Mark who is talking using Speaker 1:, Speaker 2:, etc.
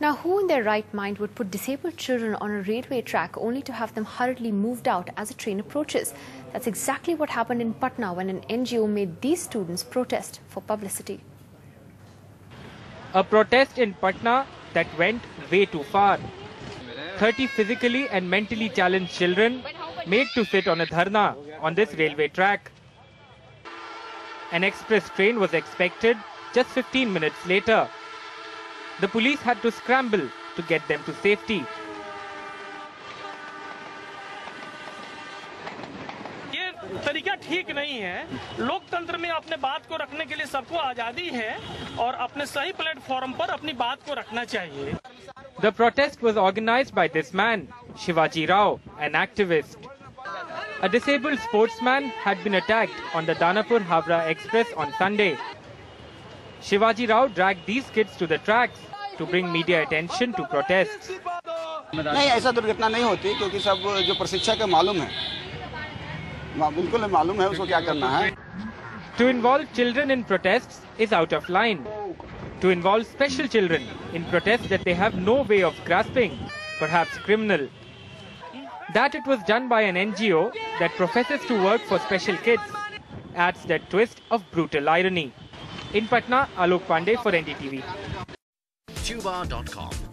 Speaker 1: Now, who in their right mind would put disabled children on a railway track only to have them hurriedly moved out as a train approaches? That's exactly what happened in Patna when an NGO made these students protest for publicity.
Speaker 2: A protest in Patna that went way too far. 30 physically and mentally challenged children made to sit on a dharna on this railway track. An express train was expected just 15 minutes later. The police had to scramble to get them to safety.
Speaker 3: तरीका ठीक नहीं है लोकतंत्र में अपने बात को रखने के लिए सबको आजादी है और अपने सही प्लेटफॉर्म पर अपनी बात को रखना चाहिए
Speaker 2: The protest was organized by this man, Shivaji Rao, an activist. A disabled sportsman had been attacked on the Danapur Howrah Express on Sunday Shivaji Rao dragged these kids to the tracks to bring media attention to protests.
Speaker 4: नहीं ऐसा दुर्घटना नहीं होती क्योंकि सब जो प्रशिक्षक है मालूम है मा- बिल्कुल मालूम है उसको क्या करना है
Speaker 2: To involve children in protests is out of line. To involve special children in protests that they have no way of grasping, perhaps criminal. That it was done by an NGO that professes to work for special kids adds that twist of brutal irony. In Patna, Alok Pandey for NDTV.
Speaker 5: Tuba.com